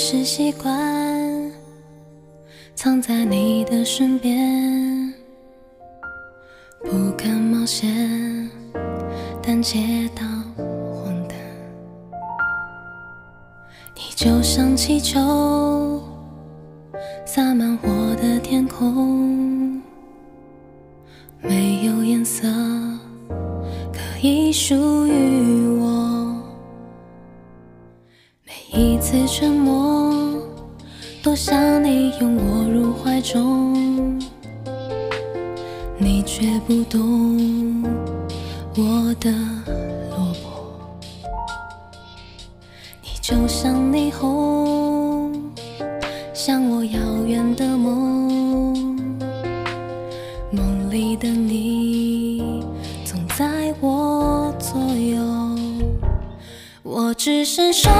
是习惯藏在你的身边，不敢冒险，但街道荒诞。你就像气球，洒满我的天空，拥我入怀中，你却不懂我的落魄。你就像霓虹，像我遥远的梦，梦里的你总在我左右。我只剩守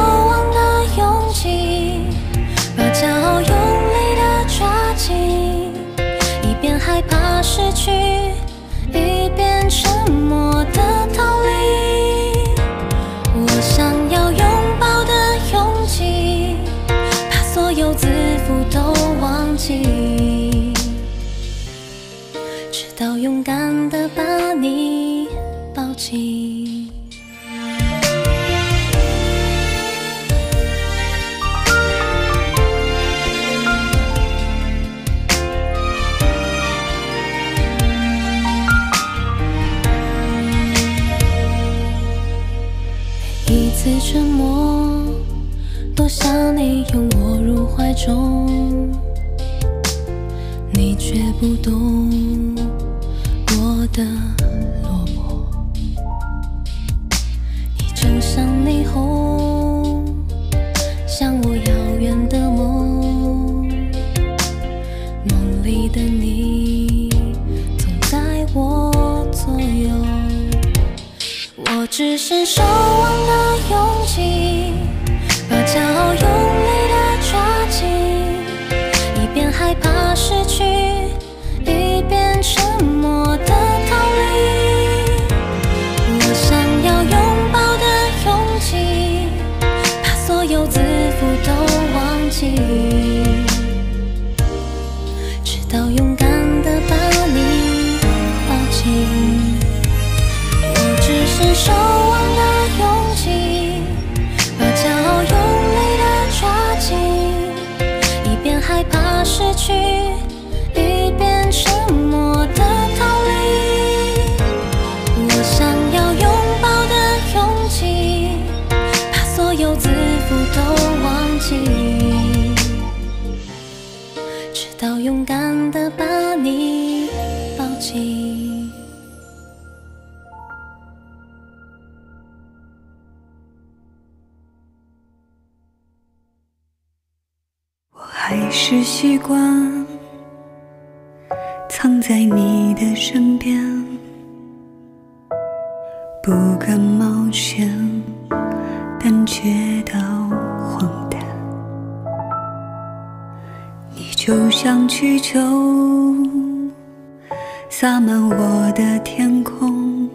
洒满我的天空，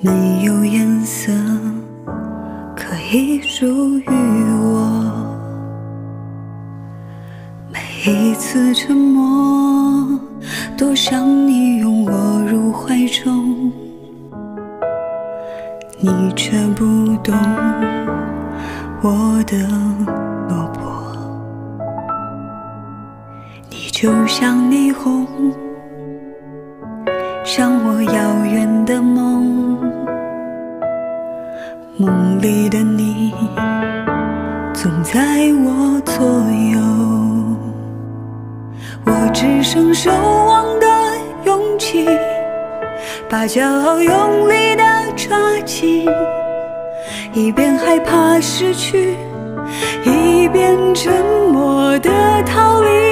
没有颜色可以属于我。每一次沉默，多想你拥我入怀中，你却不懂我的就像霓虹，像我遥远的梦，梦里的你总在我左右。我只剩守望的勇气，把骄傲用力的抓紧，一边害怕失去，一边沉默的逃离。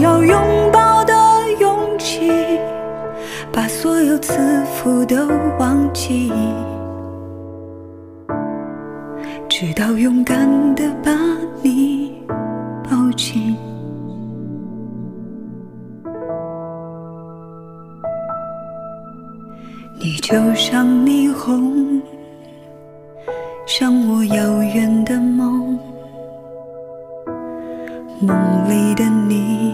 要拥抱的勇气把所有自负都忘记直到勇敢的把你抱紧。你就像霓虹像我遥远的梦梦里的你。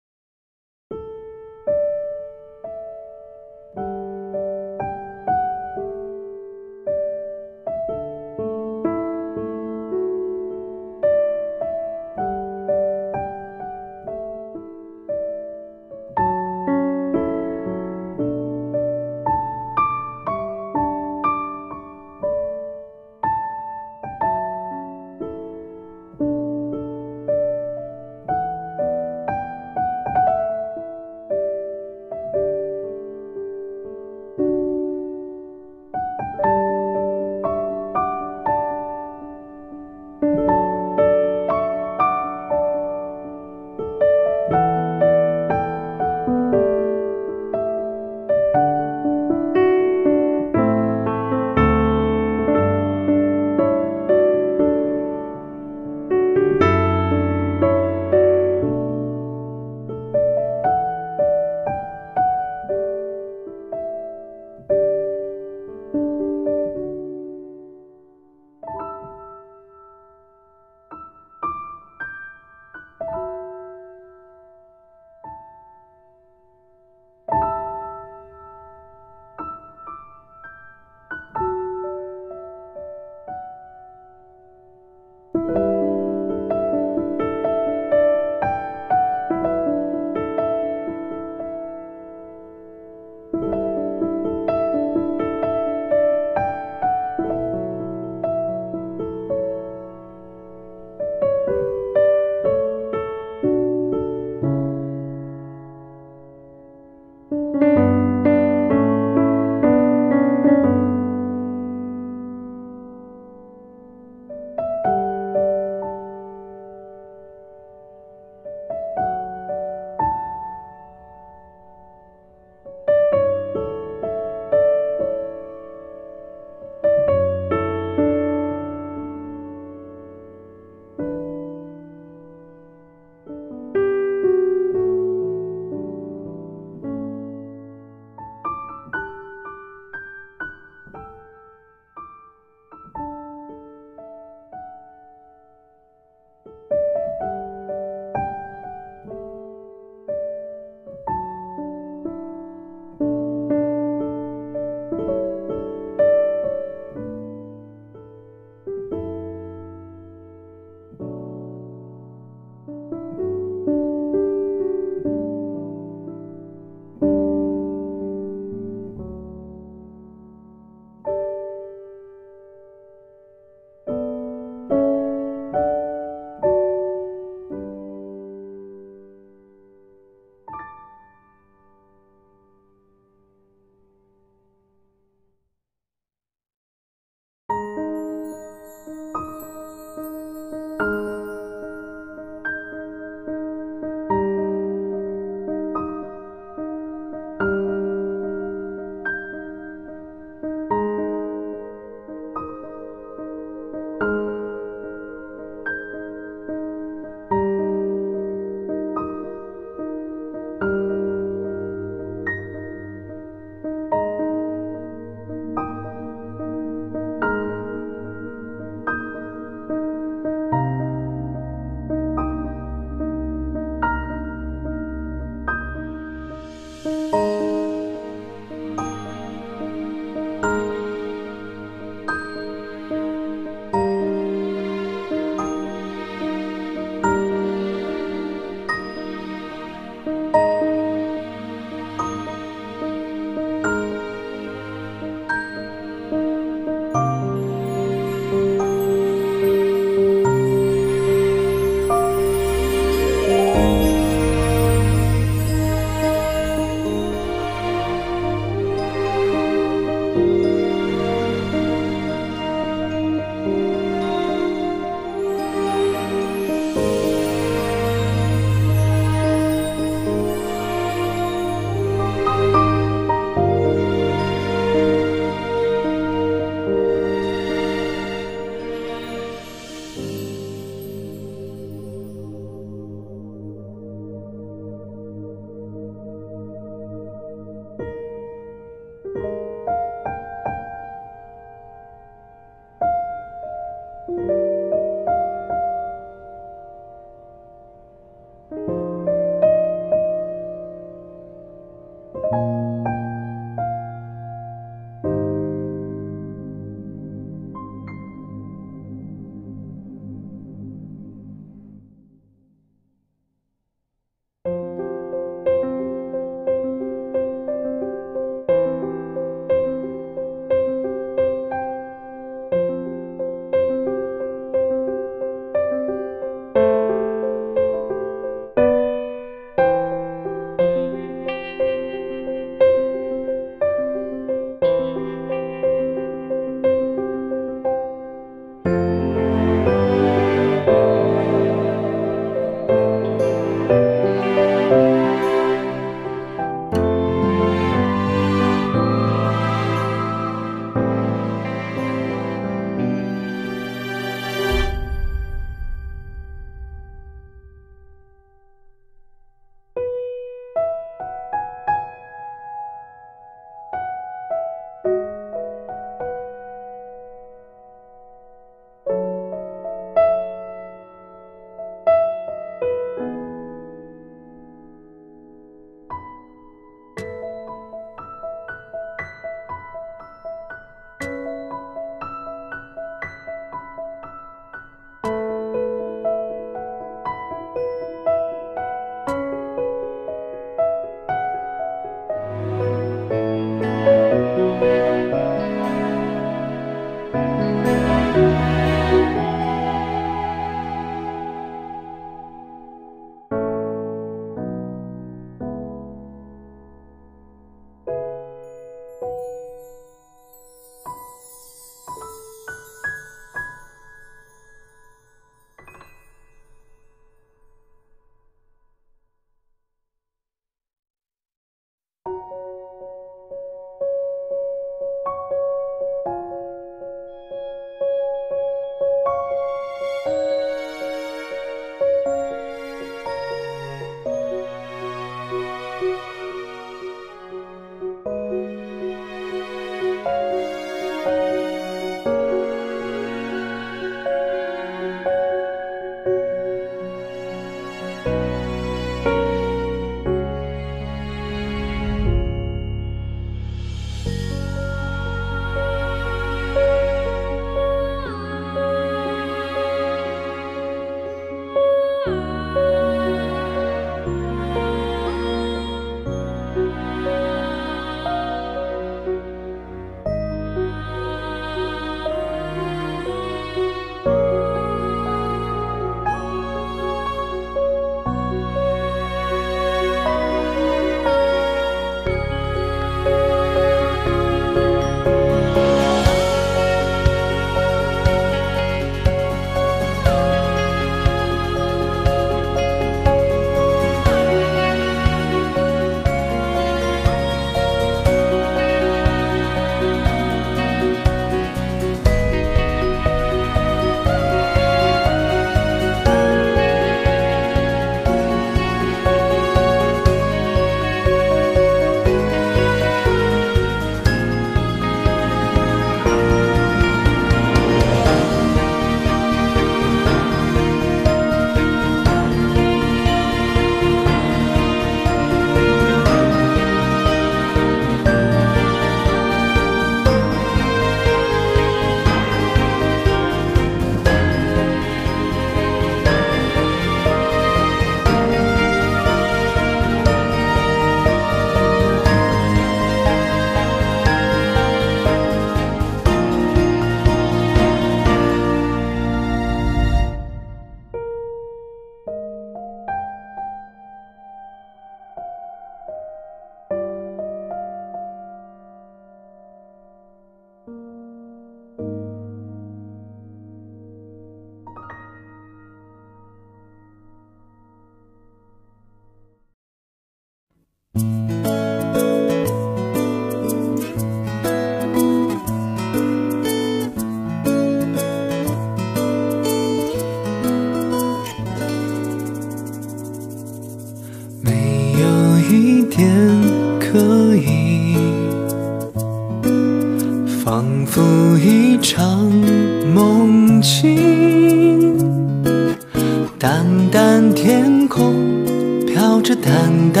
andar.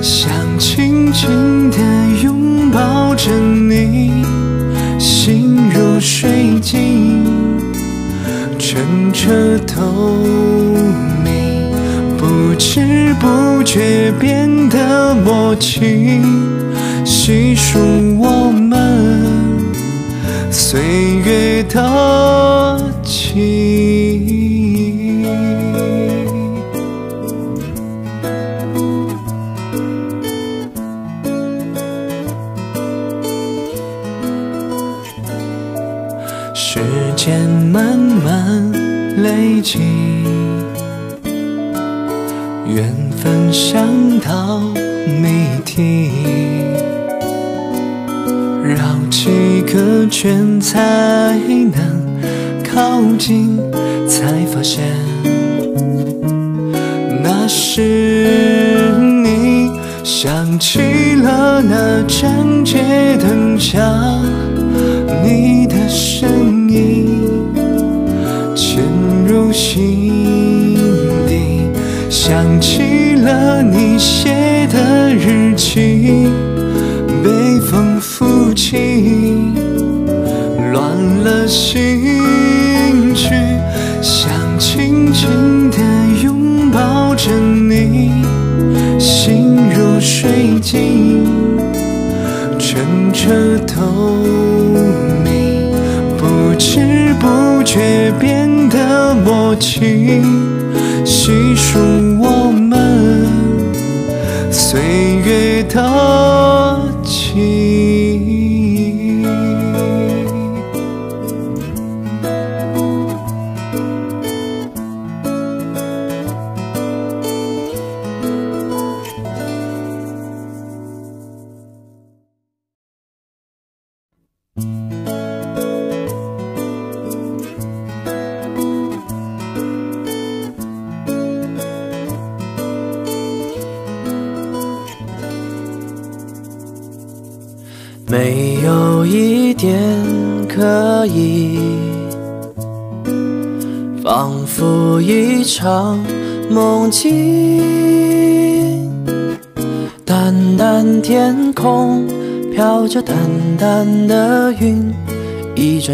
想轻轻地拥抱着你，心如水晶，澄澈透明，不知不觉变得默契。细数我们岁月的圈才能靠近，才发现那是你。想起了那盏街灯下你轻轻地拥抱着你，心如水晶，澄澈透明，不知不觉变得默契。细数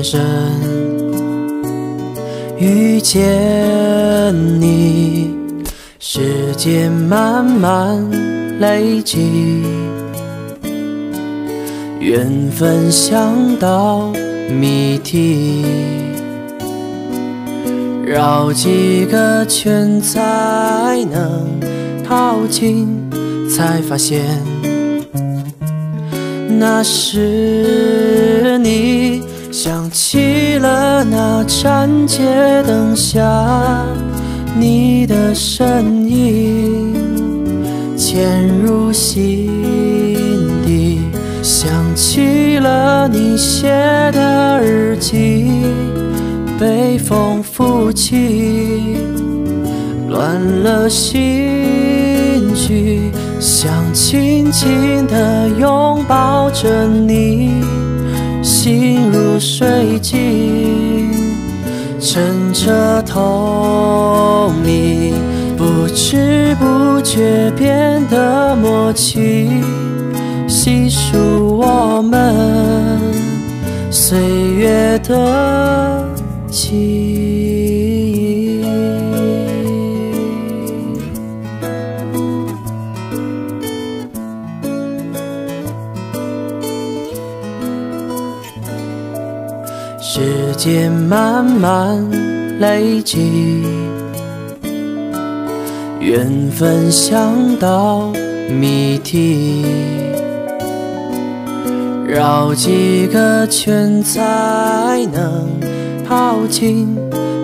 身遇见你，时间慢慢累积。缘分像道谜题，绕几个圈才能靠近，才发现那是你。想起了那盏街灯下你的身影，潜入心底。想起了你写的日记，被风拂起，乱了心绪。想轻轻地拥抱着你，心如水晶，澄澈透明，不知不觉变得默契。细数我们岁月的记忆。时间慢慢累积，缘分像道谜题，绕几个圈才能靠近，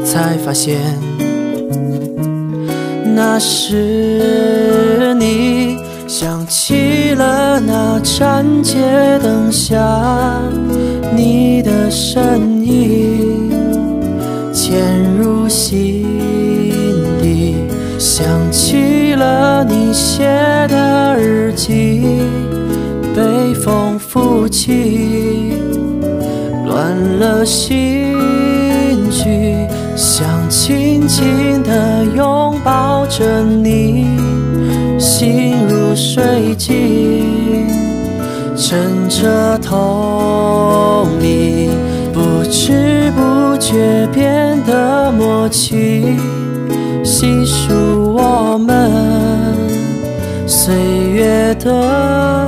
才发现那是你。想起了那盏街灯下你的身影，了你写的日记，被风拂起，乱了心绪。想紧紧地拥抱着你，心如水晶，趁着透明，不知不觉变得默契，细数岁月的。